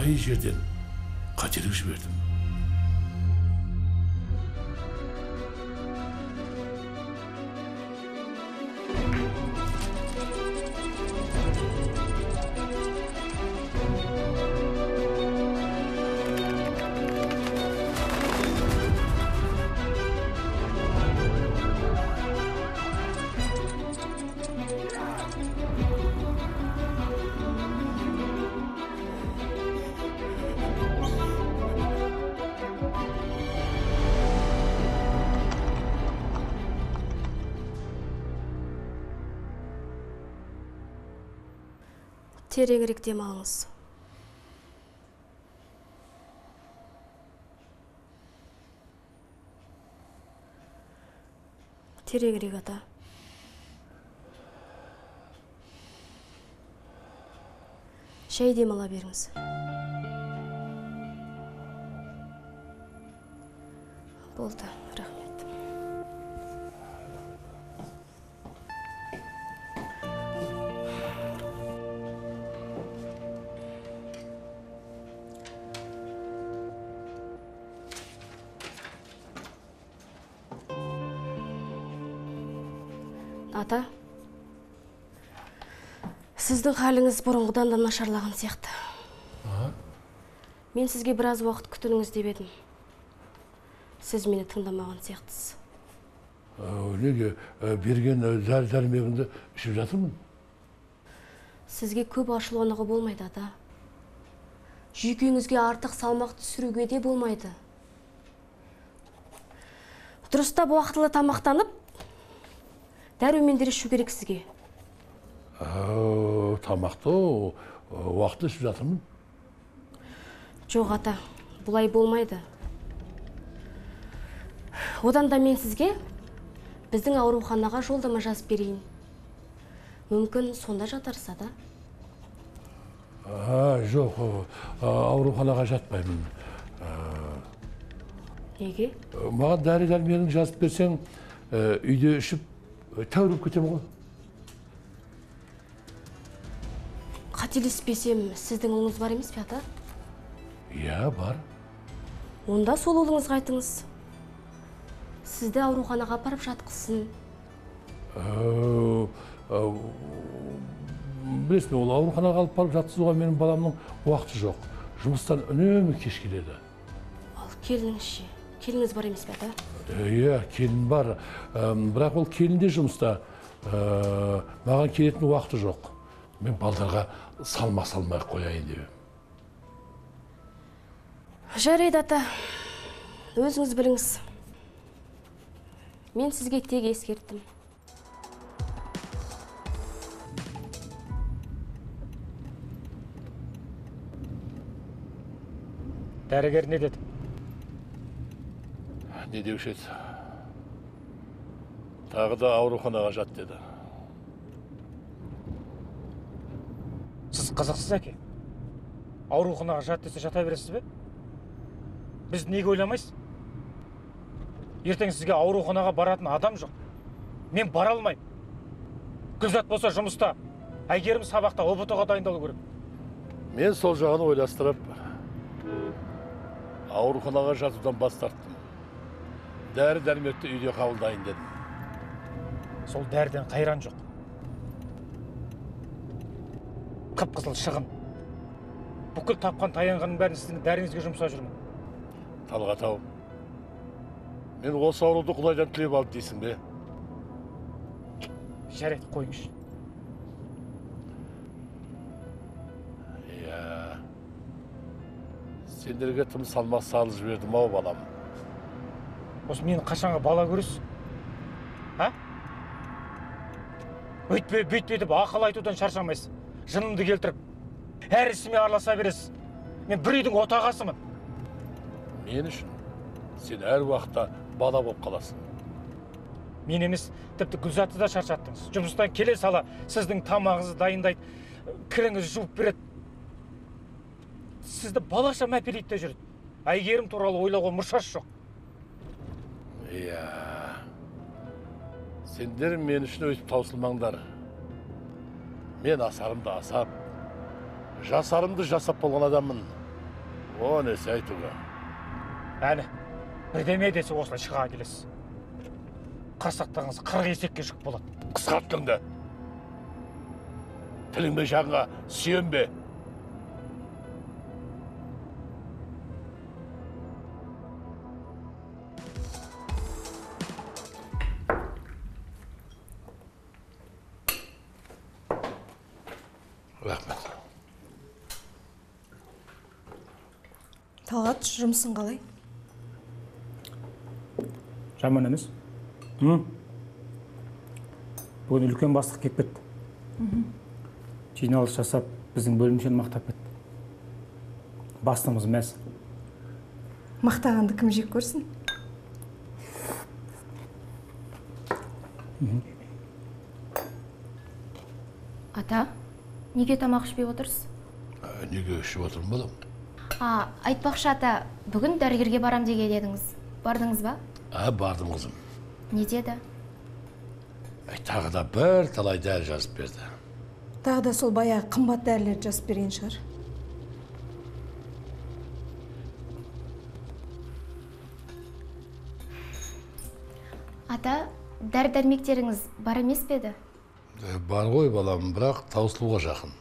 қай жерден қателік жібердім тереңірек дем алыңыз тереңірек ата. Жай демала беріңіз. Болды рахмет. Ата сіздің халіңіз бұрынғыдан да нашарлаған сияқты. Мен сізге біраз уақыт күтіңіз деп едім. Сіз мені тыңдамаған сияқтысыз. Неге? Берген дәрі дәрмегіңді ішіп жатырмын. Сізге көп ашулануға болмайды ата. Жүйкеңізге артық салмақ түсіруге де болмайды. Дұрыстап уақытылы тамақтанып дәрумендер ішу керек сізге. Тамақты уақытылы ішіп жатырмын. Жоқ ата бұлай болмайды. Одан да мен сізге біздің ауруханаға жолдама жазып берейін. Мүмкін сонда жатарсыз ата а, жоқ ауруханаға жатпаймын. Неге? Ә, маған дәрі дәрмегін жазып берсең ә, үйде ішіп тәуір болып кетемін ғой қателеспесем сіздің ұлыңыз бар емес пе ата? Иә бар. Онда сол ұлыңызға айтыңыз. Сізді ауруханаға апарып жатқызсын. Білесің ол ауруханаға алып барып жатқызуға менің баламның уақыты жоқ. Жұмыстан үнемі кеш келеді. Ал келініңіз ше келініңіз бар емес пе ата? Иә келін бар. Ә, бірақ ол келін де жұмыста. Ә, маған келетін уақыты жоқ. Мен балдарға салмақ салмай ақ қояйын деп едім. Жарайды ата. Өзіңіз біліңіз. Мен сізге тек ескерттім. Дәрігер не деді? Не деуші еді тағы да ауруханаға жат деді сіз қызықсыз әке ауруханаға жат десе жата бересіз бе біз неге ойламайсыз ертең сізге ауруханаға баратын адам жоқ мен бара алмаймын. Гүлзат болса жұмыста. Әйгерім сабақта ұбт ға дайындалу керек. Мен сол жағын ойластырып ауруханаға жатудан бас тарттым. Дәрі дәрмекті үйде қабылдайын дедім. Сол дәріден қайран жоқ. Қып қызыл шығын. Бүкіл тапқан таянғанның бәрін сіздің дәріңізге жұмсап жүрмін. Талғат ау мен осы ауруды құдайдан тілеп алды дейсің бе? Жарайды қойыңызшы. Иә. Сендерге тым салмақ салып жібердім ау балам. Осы мені қашанға бала көресіз? А? Өйтпе бүйтпе деп ақыл айтудан шаршамайсыз жынымды келтіріп әр ісіме араласа бересіз. Мен бір үйдің отағасымын. Мен үшін сен әр уақытта бала болып қаласың. Мен емес тіпті гүлзатты да шаршаттыңыз. Жұмыстан келе сала сіздің тамағыңызды дайындайды кіріңізді жуып береді. Сізді балаша мәпелейді де жүреді. Әйгерім туралы ойлауға мұршасы жоқ. Иә сендер мен үшін өйтіп таусылмаңдар мен асарымды асап жасарымды жасап болған адаммын о несі айтуға әне бірдеме десе осылай шыға келесіз қарсақтарыңыз қырық есекке жүк болады қысқарт тіліңді тіліңді жағыңа сүйенбе рахмет. Талғат жұмысың қалай? Жаман емес. Бүгін үлкен бастық келіп кетті. Жиналыс жасап біздің бөлімшені мақтап кетті. Бастығымыз мәз. Мақтағанды кім жек көрсін? Ата? Неге тамақ ішпей отырсыз? Ә, неге ішіп отырмын балам? А айтпақшы ата бүгін дәрігерге барам деген едіңіз. Бардыңыз ба? А бардым қызым. Не деді? Әй, тағы да бір талай дәрі жазып берді. Тағы да сол баяғы қымбат дәрілерді жазып берген шығар. Ата дәрі дәрмектеріңіз бар емес пе еді? Ә, бар ғой балам бірақ таусылуға жақын.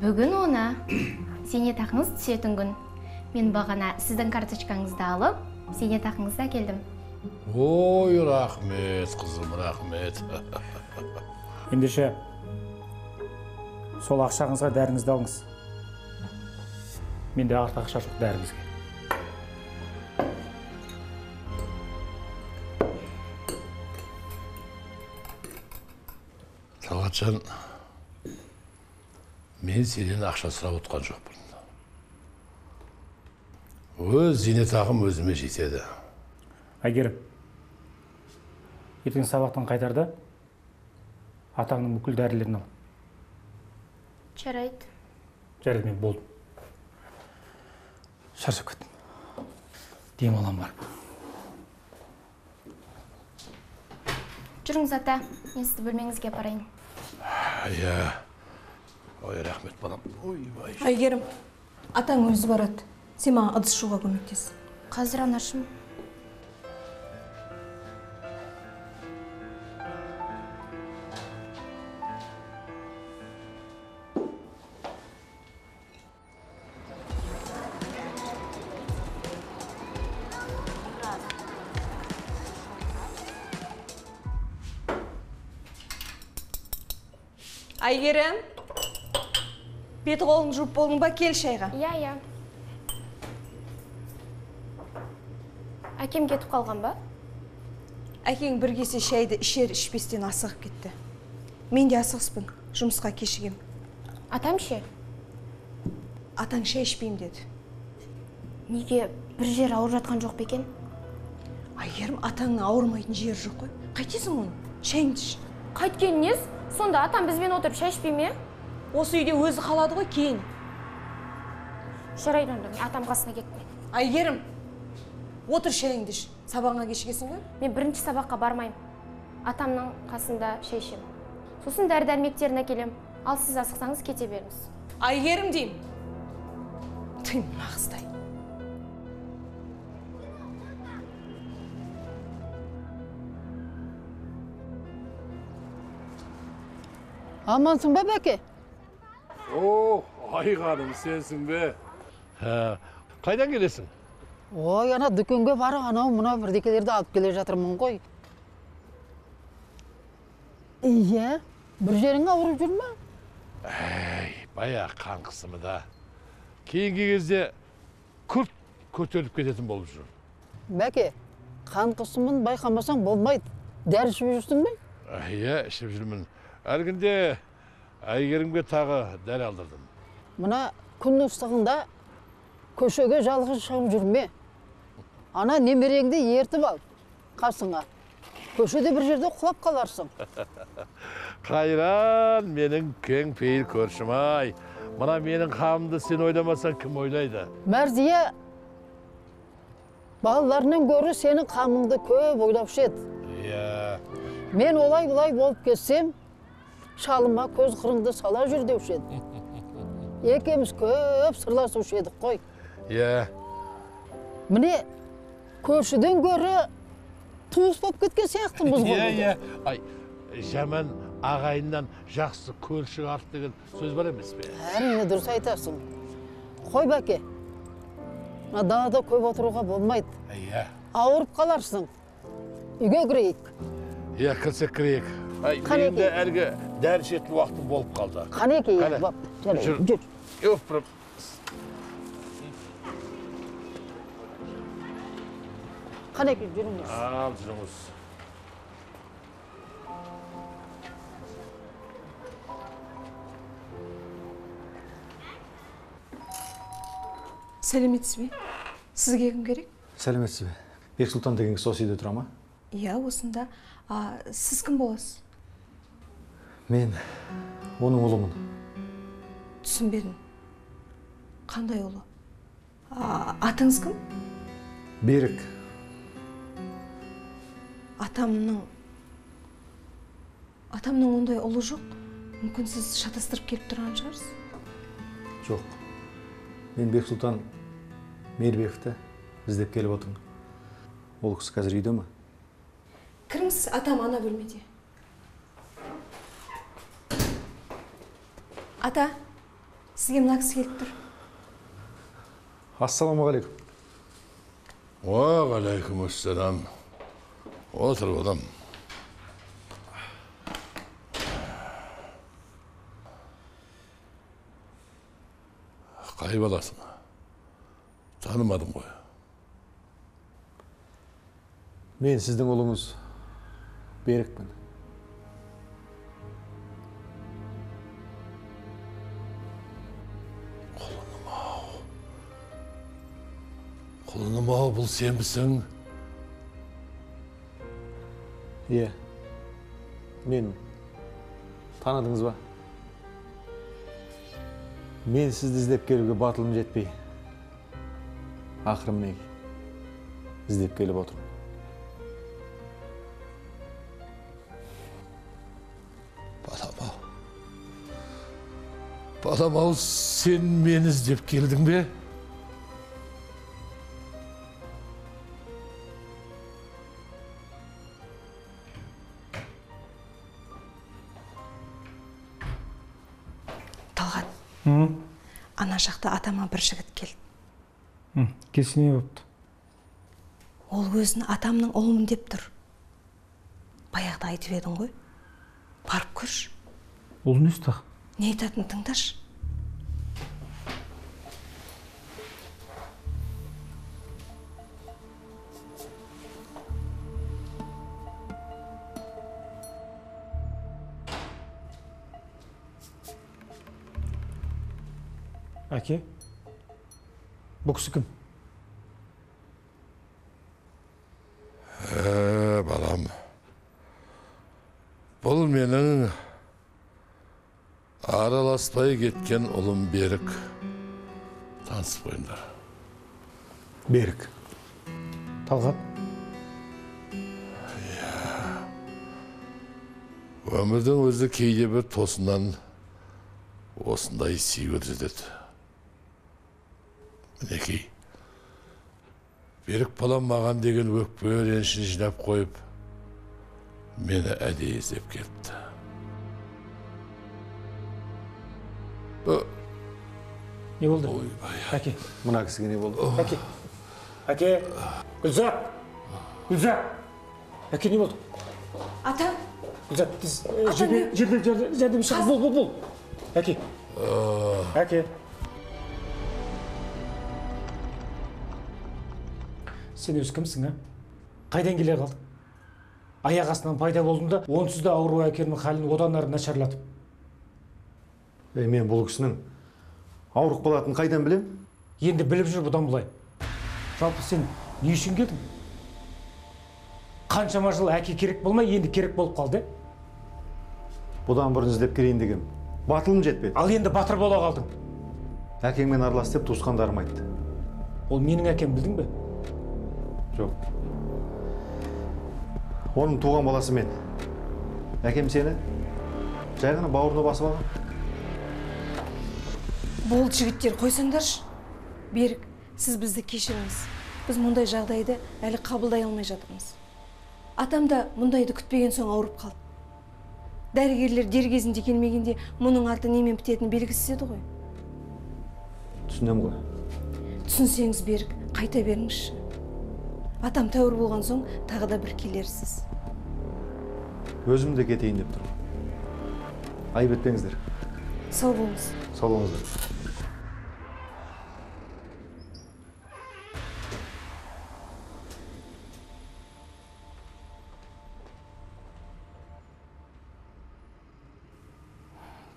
Бүгін оны зейнетақыңыз түсетін күн. Мен бағана сіздің карточкаңызды алып зейнетақыңызды әкелдім ой рахмет қызым рахмет. Ендеше сол ақшаңызға дәріңізді алыңыз. Менде артық ақша жоқ дәріңізге. Талғатжан мен сенен ақша сұрап отқан жоқпын. Өз зейнетақым өзіме жетеді. Әйгерім ертең сабақтан қайтарда атаңның бүкіл дәрілерін ал. Жарайды. Жарайды мен болдым. Шаршап кеттім демаламын барып. Жүріңіз ата. Мен сізді бөлмеңізге апарайын. Иә ой рахмет балам ойбай әйгерім атаң өзі барады. Сен маған ыдыс жууға көмектес қазір анашым әйгерім беті қолыңды жуып болдың ба? Кел шайға. Иә иә. Әкем кетіп қалған ба? Әкең бір кесе шайды ішер ішпестен асығып кетті. Мен де асығыспын жұмысқа кешігем. Атам ше? Атаң шай ішпеймін деді. Неге бір жер ауырып жатқан жоқ па екен? Әйгерім атаңның ауырмайтын жері жоқ қой. Қайтесің оны? Шайыңды іш. Қайткені нес сонда атам бізбен отырып шай ішпей ме? Осы үйде өзі қалады ғой кейін. Жарайды онда мен атам қасына кетпеймін әйгерім отыр шайыңды іш сабағыңа кешігесің ғой мен бірінші сабаққа бармаймын. Атамның қасында шай ішемін сосын дәрі дәрмектерін әкелемін. Ал сіз асықсаңыз кете беріңіз. Әйгерім деймін. Тый нағыздай амансың ба бәке о айғаным сенсің бе Ә, қайдан келесің ой ана дүкенге барып анау мынау бірдекелерді алып келе жатырмын ғой иә бір жерің ауырып жүр ма әй баяғы қан қысымы да кейінгі кезде күрт көтеріліп кететін болып жүр бәке қан қысымын байқамасаң болмайды дәрі ішіп жүрсің бе иә ішіп жүрмін әлгінде әйгерімге тағы дәрі алдырдым. Мына күн ыстығында көшеге жалғыз шығып жүрме? Ана немереңді ертіп ал қасыңа. Көшеде бір жерде құлап қаларсың. Қайран менің кең пейіл көршім ай. Мына менің қамымды сен ойламасаң кім ойлайды? Мәрзия балаларынан гөрі сенің қамыңды көп ойлаушы еді. Иә. Мен олай бұлай болып кетсем шалыма көз қырыңды сала жүр деуші еді. Екеуміз көп сырласушы едік қой. Иә. Міне көршіден гөрі туыс болып кеткен сияқтымыз ғой иә иә. Ай жаман ағайыннан жақсы көрші артық деген сөз бар емес пе? Әрине дұрыс айтасың. Қой бәке далада көп отыруға болмайды. Иә. Ауырып қаларсың. Үйге кірейік. Иә кірсек кірейік. Де әлгі дәрі ішетін уақытым болып қалды. Қанекей Қане. бап жарайды Жүр. қанекей жүріңіз. Ал жүріңіз. Сәлеметсіз бе? Сізге кім керек? Сәлеметсіз бе. Бексұлтан деген кісі осы үйде тұра ма? Иә осында. А, сіз кім боласыз? Мен оның ұлымын. Түсінбедім. Қандай ұлы? А, атыңыз кім? Берік. Атамның атамның ондай ұлы жоқ. Мүмкін сіз шатастырып келіп тұрған шығарсыз? Жоқ. Мен бексұлтан мейірбековті іздеп келіп отырмын. Ол кісі қазір үйде ма кіріңіз атам ана бөлмеде. Ата сізге мына кісі келіп тұр. Ассалаумағалейкум. Уағалейкумассалам. Отыр балам. Қай баласың? Танымадым ғой. Мен сіздің ұлыңыз берікпін. Құлыным ау бұл сенбісің иә мен таныдыңыз ба мен сізді іздеп келуге батылым жетпей ақыры мінекей іздеп келіп отырмын балам ау балам ау сен мені іздеп келдің бе ана жақта атама бір жігіт келді. Келсе не болыпты. Ол өзін атамның ұлымын деп тұр. Баяғыда айтып едің ғой. Барып көрші. Ол не тағы не айтатынын тыңдашы. Әке бұл кісі кім ә, балам. Бұл менің араласпай кеткен ұлым берік. Танысып қойыңдар берік. Талғат. Өмірдің өзі кейде бір тосыннан осындай сый көрсетеді мінекей берік балам маған деген өкпе ренішін жинап қойып мені әдейі іздеп келіпті не болды ойбай әке мына кісіге не болды әке әке гүлзат гүлзат әке не болды ата гүлзат тез жерде жәрдем шақыр бол бол бол әке әке сен өзі кімсің а? Қайдан келе қалдың? Аяқ астынан пайда болдың да онсыз да ауру әкенің халін одан ары нашарлатып. Ей, мен бұл кісінің ауырып қалатынын қайдан білем? Енді біліп жүр бұдан былай. Жалпы сен не үшін келдің? Қаншама жыл әке керек болмай енді керек болып қалды бұдан бұрын іздеп келейін дегем батылым жетпеді. Ал енді батыр бола қалдың. Әкеңмен аралас деп туысқандарым айтты. Ол менің әкем білдің бе? Жоқ. Оның туған баласы мен. Әкем сені? Жай ғана бауырына басып алған. Болды жігіттер қойсаңдаршы. Берік сіз бізді кешіріңіз. Біз мұндай жағдайды әлі қабылдай алмай жатырмыз. Атам да мұндайды күтпеген соң ауырып қалды. Дәрігерлер дер кезінде келмегенде мұның арты немен бітетіні белгісіз еді ғой. Түсінемін ғой. Түсінсеңіз берік қайта беріңізші. Атам тәуір болған соң тағы да бір келерсіз. Өзім де кетейін деп тұрмын. Айып етпеңіздер. Сау болыңыз. Сау болыңыздар.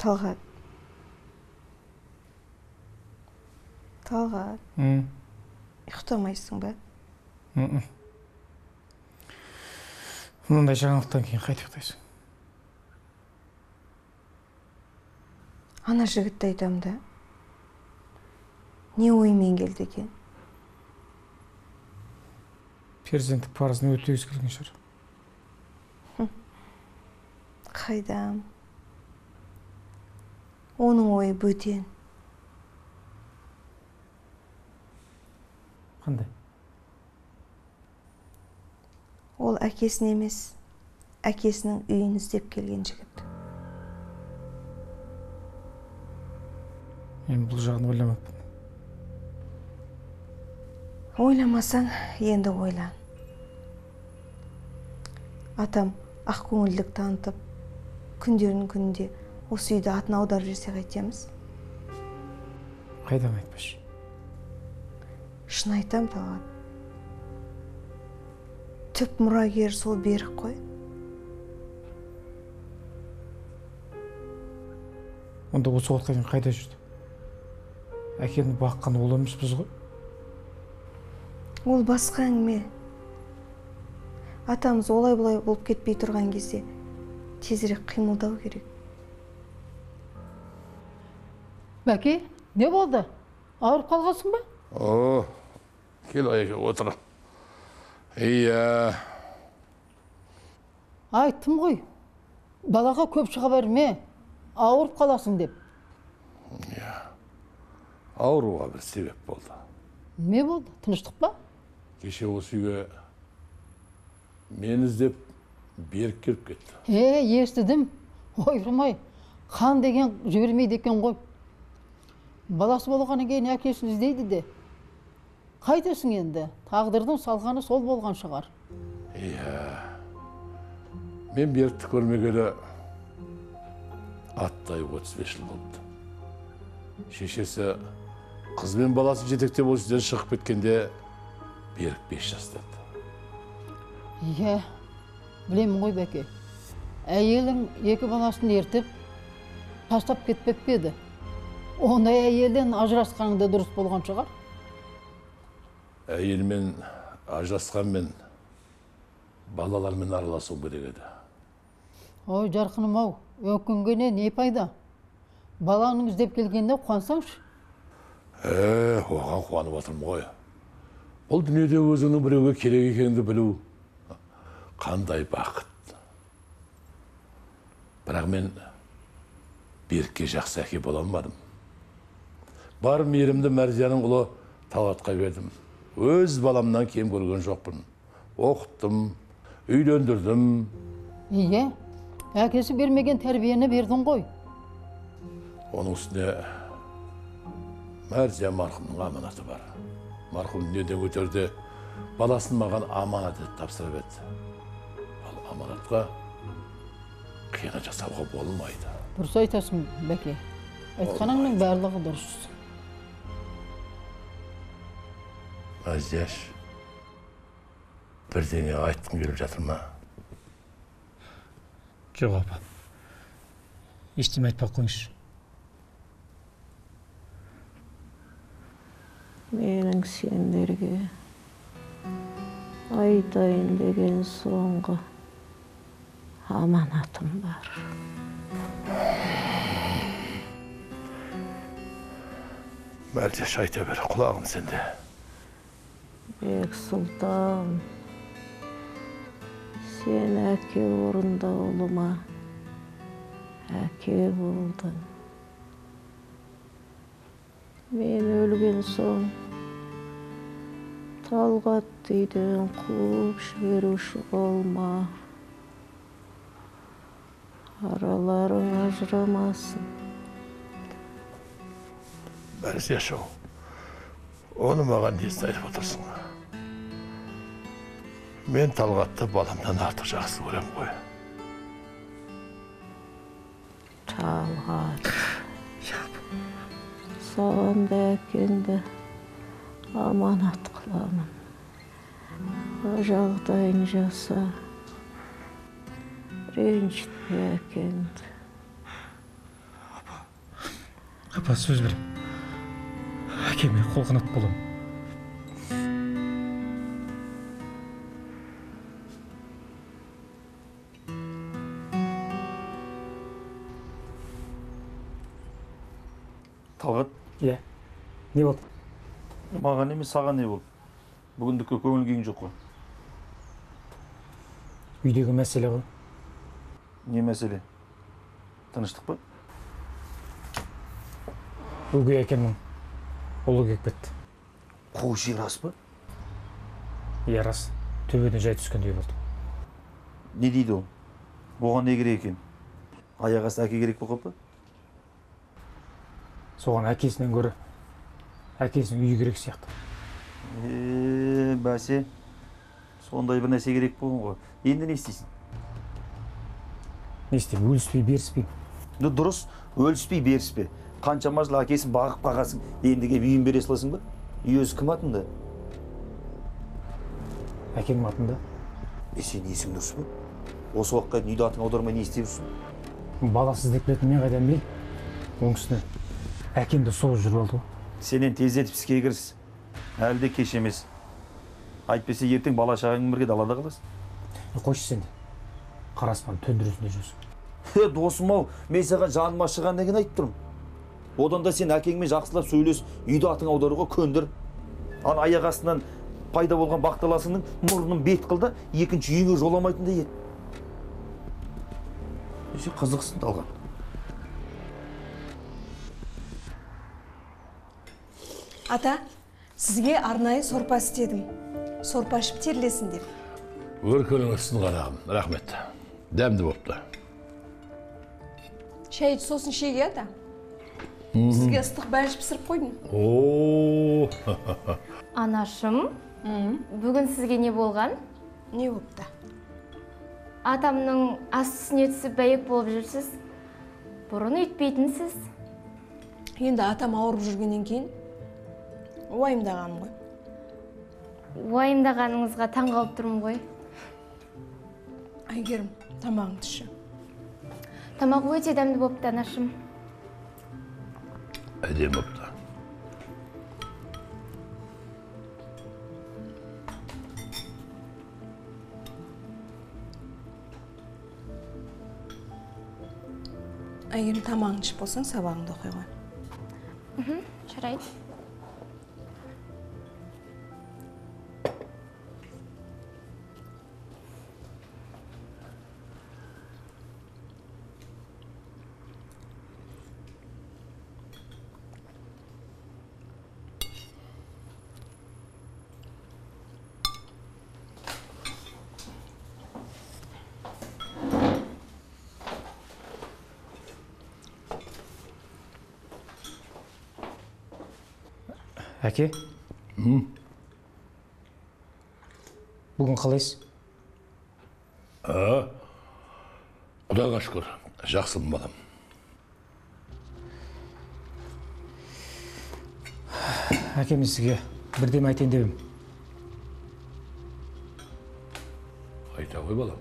Талғат. Талғат. Ұйықтамайсың ба? Мынандай жаңалықтан кейін қайтып ұйықтайсың ана жігітті айтам да? Не оймен келді екен перзенттік парызын өтегісі келген шығар қайдам оның ойы бөтен қандай ол әкесін емес әкесінің үйін іздеп келген жігіт. Мен бұл жағын ойламаппын. Ойламасаң енді ойлан атам ақкөңілдік танытып күндердің күнінде осы үйді атын аударып жіберсе қайтеміз қайдан айтпашы? Шын айтам талғат. Түп мұрагер сол берік қой. Онда осы уақытқа дейін қайда жүрді? Әкені баққан ол емеспіз ғой. Ол басқа әңгіме. Атамыз олай бұлай болып кетпей тұрған кезде тезірек қимылдау керек. Бәке не болды? Ауырып қалғансың ба? О кел аяке отыр иә айттым ғой. Далаға көп шыға берме ауырып қаласың деп. ауруға бір себеп болды. Не болды? Тыныштық па? Кеше осы үйге мені іздеп берік келіп кетті. Е естідім. Ойырмай хан деген жібермейді екен ғой. Баласы болғаннан кейін әкесін іздейді де. Қайтесің енді? Тағдырдың салғаны сол болған шығар. Иә. Мен берікті көрмегелі аттай отыз бес жыл болыпты. Шешесі қыз бен баласын жетектеп осы үйден шығып кеткенде берік бес жаста еді иә білемін ғой бәке. Әйелің екі баласын ертіп тастап кетпеп пе еді? Ондай әйелден ажырасқаның да дұрыс болған шығар. Әйелмен ажырасқанмен балалармен араласуым керек еді. Ой жарқыным ау өкінгеннен не пайда? Балаңның іздеп келгеніне қуансаңшы. Ә оған қуанып отырмын ғой. Бұл дүниеде өзіңнің біреуге керек екеніңді білу қандай бақыт. Бірақ мен берікке жақсы әке бола алмадым. Бар мейірімді мәрзияның ұлы талғатқа бердім. Өз баламнан кем көрген жоқпын оқыттым үйлендірдім иә әкесі бермеген тәрбиені бердің ғой оның үстіне мәрзия марқұмның аманаты бар марқұм дүниеден өтерде баласын маған аманат етіп тапсырып еді ал аманатқа қиянат жасауға болмайды дұрыс айтасың бәке айтқаныңның барлығы дұрыс мәрзияш бірдеңе айтқың келіп жатыр ма жоқ апа ештеме айтпай ақ қойыңызшы менің сендерге айтайын деген соңғы аманатым бар мәрзияш айта бер құлағым сенде бек сұлтан сен әке орында ұлыма әке болдың. Мен өлген соң талғат үйден қуып жіберуші болма араларың ажырамасын. Мәрзия шоу оны маған несін айтып отырсың? Мен талғатты баламнан артық жақсы көремін ғой талғат саған да әкеңді аманат қыламын жағдайын жаса ренжітпе әкеңді апа сөз беремін әкеме қолқанат боламын иә не болды. Маған емес саған не болды? Бүгіндікке көңіл күйің жоқ қой. Үйдегі мәселе ғой. Не мәселе? Тыныштық па? Өгей әкемнің ұлы келіп кетті қу жер рас па? Иә рас. Төбеден жай түскендей болды. Не дейді ол? Оған не керек екен? Аяқ асты әке керек болып қалып па? Соған әкесінен гөрі әкесінің үйі керек сияқты. Е бәсе сондай бір нәрсе керек болған ғой. Енді не істейсің? Не істеймін өліспей беріспей ну дұрыс өліспей беріспе. Қаншама жыл әкесін бағып қағасың енді келіп үйін бере саласың ба? Үй өзі кім атында? Әкемнің атында. Е сенің есің дұрыс па? Осы уақытқа дейін үйді атыңа аудармай не істеп жүрсің? Баласы іздеп келетінін мен қайдан білейін? Оның үстіне. Әкем де соғып жүріп алды ғой сенен тездетіп іске кіріс әлі де кеш емес әйтпесе ертең бала шағаңмен бірге далада қаласың қойшы сен қара аспан түндір үстінде жүрсің е досым ау мен саған жаным ашығаннан кейін айтып тұрмын одан да сен әкеңмен жақсылап сөйлес үйді атыңа аударуға көндір. Ана аяқ астынан пайда болған бақталасыңның мұрнын бет қыл да екінші үйіңе жоламайтындай ет. Сен қызықсың талғат ата сізге арнайы сорпа істедім. Сорпа ішіп терлесін деп. Өркеніңізсін қарағым рахмет. Дәмді болыпты шай сосын шеге ата? Сізге ыстық бәліш пісіріп қойдым. О! Анашым бүгін сізге не болған? Не болыпты атамның ас үстіне түсіп бәйек болып жүрсіз. Бұрын өйтпейтінсіз. Енді атам ауырып жүргеннен кейін уайымдағаным ғой. Уайымдағаныңызға таң қалып тұрмын ғой. Әйгерім тамағыңды іші. Тамақ өте дәмді болыпты анашым. Әдемі болыпты әйгерім тамағыңды ішіп болсаң сабағыңды оқи қой жарайды. Әке? Бүгін қалайсыз? Құдайға шүкір. Жақсымын балам. Әкем сізге бірдеме айтайын деп едім. Айта ғой балам.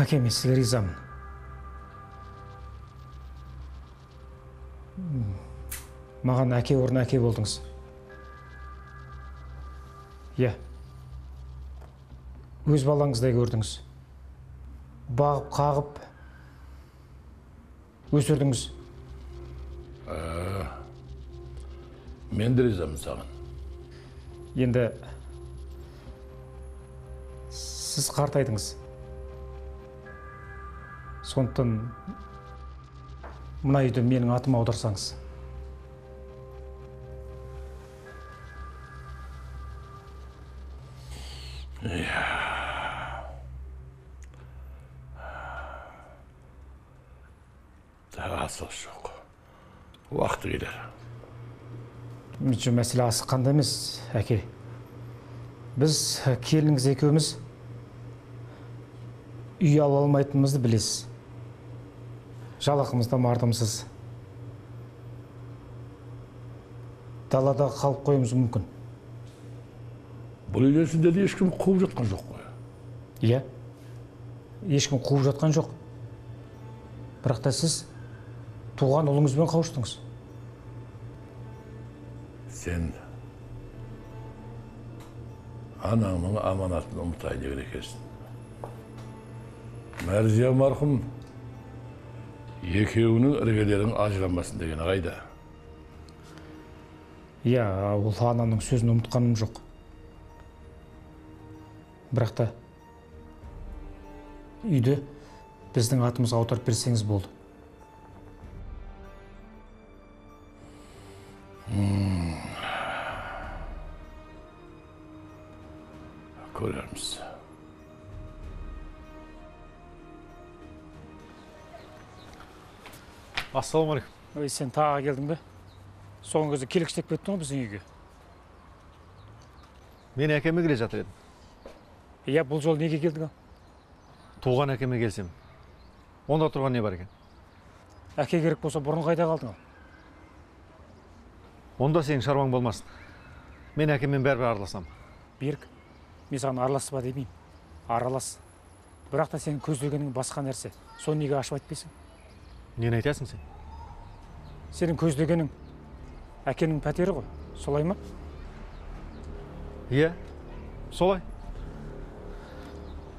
Әкеме сізге ризамын. Маған әке орнына әке болдыңыз. Иә. Өз балаңыздай көрдіңіз. Бағып қағып өсірдіңіз. Мен де ризамын саған. Енді сіз қартайдыңыз. Сондықтан мына үйді менің атыма аударсаңыз. Ja. Det жоқ уақыты келер мәселе асыққанда емес әке біз келініңіз екеуміз үй ала алмайтынымызды білесіз Жалақымызда мардымсыз далада қалып қойымыз мүмкін бұл ішінде де ешкім қуып жатқан жоқ қой. Иә. Ешкім қуып жатқан жоқ. Бірақ та сіз туған ұлыңызбен қауыштыңыз. Сен анаңның аманатын ұмытайын деген екенсің. Мәрзия марқұм екеуінің іргелерің ажырамасын дегені қайда иә ол анамның сөзін ұмытқаным жоқ. Бірақ та үйді біздің атымызға аударып берсеңіз болды. Көрерміз. Ассалаумағалейкум ой сен тағы келдің бе? Соңғы кезде келгіштеп кеттің ғой біздің үйге. Мен әкеме келе жатыр едім иә бұл жолы неге келдің? Туған әкеме келсем. Онда тұрған не бар екен? Әке керек болса бұрын қайда қалдың. Ал? онда сенің шаруаң болмасын. Мен әкеммен бәрібір араласамын берік мен саған араласпа демеймін. Аралас. Бірақ та сенің көздегенің басқа нәрсе. Соны неге ашып айтпайсың? Нені айтасың сен? Сенің көздегенің әкенің пәтері ғой. Солай ма? Иә солай.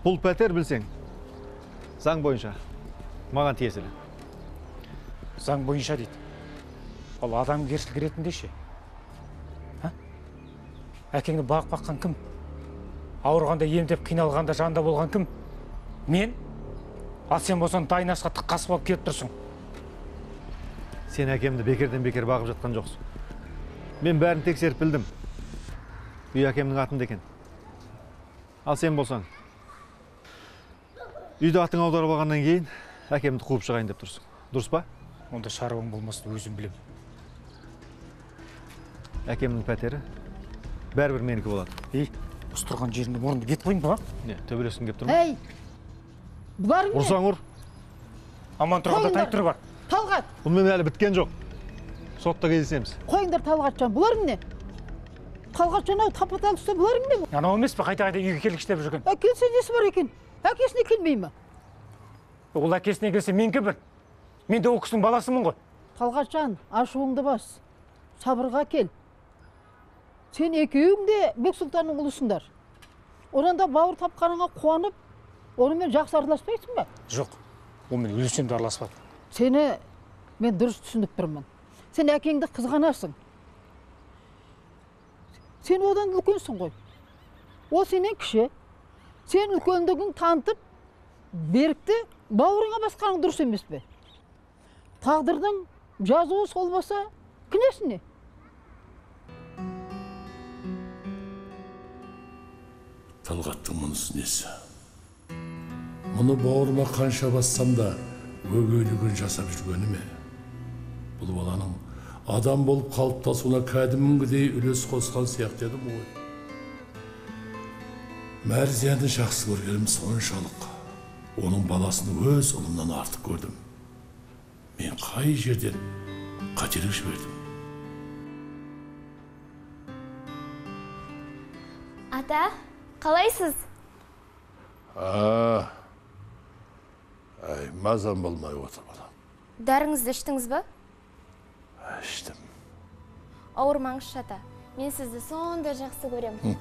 Бұл пәтер білсең заң бойынша маған тиесілі заң бойынша дейді ол адамгершілік ретінде ше әкеңді бағып баққан кім ауырғанда емдеп қиналғанда жанында болған кім мен ал сен болсаң дайнашқа тық қасып алып келіп тұрсың сен әкемді бекерден бекер бағып жатқан жоқсың мен бәрін тексеріп білдім үй әкемнің атында екен ал сен болсаң үйді атыңа аударып алғаннан кейін әкемді қуып шығайын деп тұрсың. Дұрыс па? Онда шаруаң болмасын өзім білемін. Әкемнің пәтері бәрібір менікі болады. Ей осы тұрған жеріңде мұрынды бет қойың ба? Не төбелескім келіп тұр ма? Әй бұларың не? Ұрсаң ұр. Аман тұрғанда тайып тұр бар. Талғат. Бұнымен әлі біткен жоқ. Сотта кездесеміз. Қойыңдар талғатжан бұларың не? Талғатжан ау тапа тал ұста бұларың не? Анау емес пе қайта қайта үйге келгіштеп жүрген? Ә, келсе несі бар екен? Әкесіне келмей ма? Ол әкесіне келсе мен кіммін мен де ол кісінің баласымын ғой. Талғатжан ашуыңды бас. Сабырға кел. Сен екеуің де бек сұлтанның ұлысыңдар. Одан да бауыр тапқаныңа қуанып онымен жақсы араласпайсың ба? Жоқ онымен өлсем де араласпадым сені мен дұрыс түсініп тұрмын. Сен әкеңді қызғанасың. Сен одан үлкенсің ғой. Ол сенен кіші. Сен үлкендігін танытып берікті бауырыңа басқаның дұрыс емес пе? Тағдырдың жазуы сол болса кінәсі не? Талғаттың мұнысы несі? Мұны бауырыма қанша бассам да өгейлігін жасап жүргені ме? Бұл баланың адам болып қалыптасуына кәдімгідей үлес қосқан сияқты едім ғой. Мәрзияны жақсы көргенім соншалық оның баласын өз ұлымнан артық көрдім мен қай жерден қателік жібердім ата қалайсыз а әй мазам болмай отыр балам дәріңізді іштіңіз ба іштім ауырмаңызшы ата мен сізді сондай жақсы көремін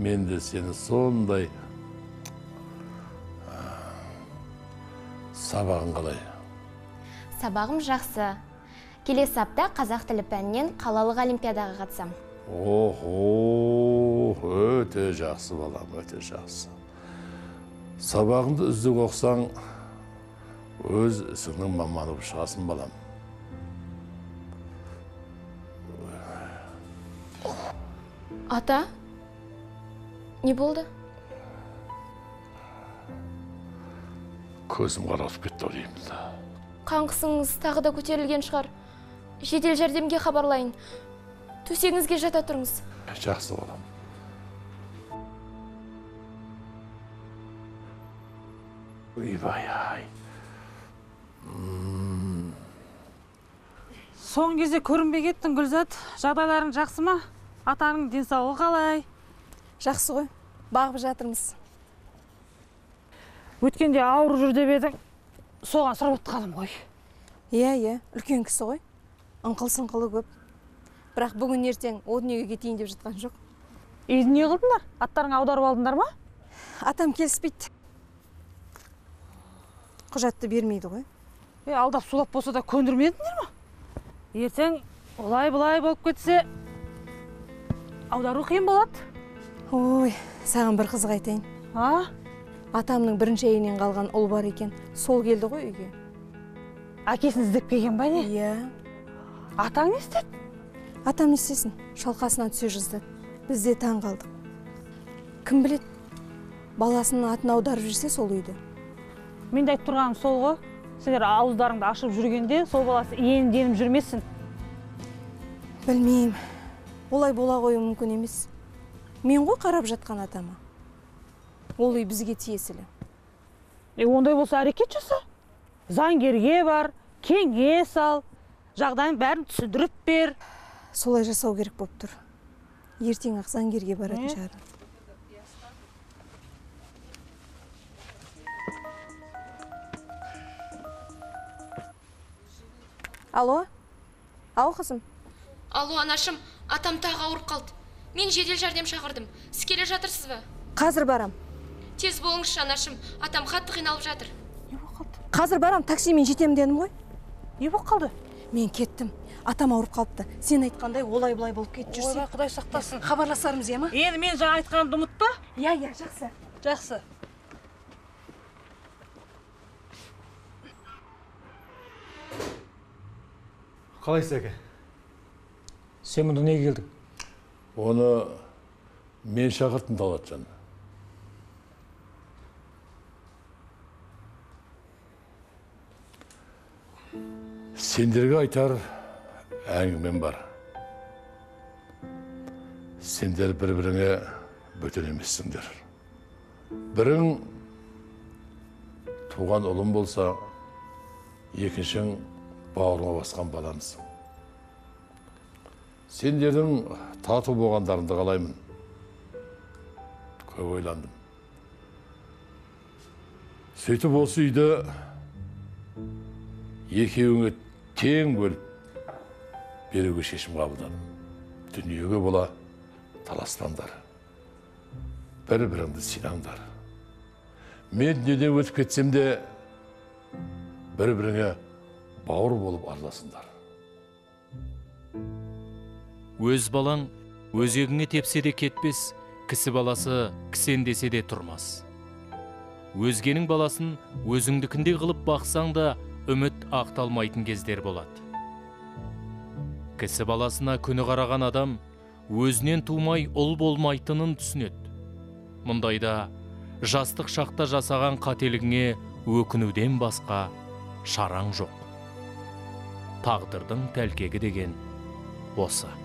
мен де сені сондай сабағың қалай? Сабағым жақсы. Келесі апта қазақ тілі пәнінен қалалық олимпиадаға қатысам. Охо өте жақсы балам өте жақсы. Сабағыңды үздік оқысаң өз ісіңнің маманы болып шығасың балам. Ата? Не болды? Көзім қаратып кетті ау деймін қан қысыңыз тағы да көтерілген шығар. Жедел жәрдемге хабарлайын. Төсегіңізге жата тұрыңыз. Жақсы балам. Ойбай ай. Соңғы кезде көрінбей кеттің гүлзат. Жағдайларың жақсы ма? Атаның денсаулығы қалай? Жақсы ғой. Бағып жатырмыз. Өткенде ауырып жүр деп едің соған сұрап қалдым ғой. Иә иә үлкен кісі ғой. Ыңқыл сыңқылы көп. Бірақ бүгін ертең о дүниеге кетейін деп жатқан жоқ. Үйді не қылдыңдар? Аттарыңа аударып алдыңдар ма? Атам келіспейді. Құжатты бермейді ғой. Е алдап сулап болса да көндірмедіңдер ма? Ертең олай былай болып кетсе аудару қиын болады. Ой саған бір қызық айтайын. А? Атамның бірінші әйелінен қалған ұл бар екен. Сол келді ғой үйге. Әкесін іздеп келген ба не? Иә. Атаң не істеді? Атам не істесін шалқасынан түсе жаздады. Біз де таң қалдық. Кім біледі? Баласының атын аударып жүрсе сол үйді мен де айтып тұрғаным сол ғой. Сендер ауыздарыңды ашып жүргенде сол баласы иеніп еніп жүрмесін. Білмеймін. Олай бола қоюы мүмкін емес. Мен ғой қарап жатқан атама. Ол үй бізге тиесілі. Е ондай болса әрекет жаса. Заңгерге бар кеңес ал жағдайын бәрін түсіндіріп бер. Солай жасау керек болып тұр. Ертең ақ заңгерге баратын Е? шығармын. Алло? Ау қызым. Алло анашым атам тағы ауырып қалды. Мен жедел жәрдем шақырдым. Сіз келе жатырсыз ба? Қазір барам. Тез болыңызшы анашым. Атам қатты қиналып жатыр. Қазір барам таксимен жетемін дедім ғой. Не болып қалды? Мен кеттім. Атам ауырып қалыпты. Сен айтқандай олай былай болып кетіп жүрсе ойбай құдай сақтасын. Хабарласармыз иә ма? Енді мен жаңа айтқанымды ұмытпа. Иә иә жақсы. Жақсы. Қалайсыз әке? Сен мұнда неге келдің? Оны мен шақырттым талатжан сендерге айтар әңгімем бар. Сендер бір біріңе бөтен емессіңдер. Бірің туған ұлым болса екіншің бауырыма басқан баламсың сендердің тату болғандарыңды қалаймын. Көп ойландым. Сөйтіп осы үйді екеуіңе тең бөліп беруге шешім қабылдадым. Дүниеге бола таласпаңдар бір біріңді сыйлаңдар мен дүниеден өтіп кетсем де бір біріңе бауыр болып араласыңдар. Өз балаң өзегіңе тепсе де кетпес кісі баласы кісендесе де тұрмас. Өзгенің баласын өзіңдікіндей қылып бақсаң да үміт ақталмайтын кездер болады. Кісі баласына күні қараған адам өзінен тумай ұл болмайтынын түсінеді. Мұндайда жастық шақта жасаған қателігіңе өкінуден басқа шараң жоқ. Тағдырдың тәлкегі деген осы.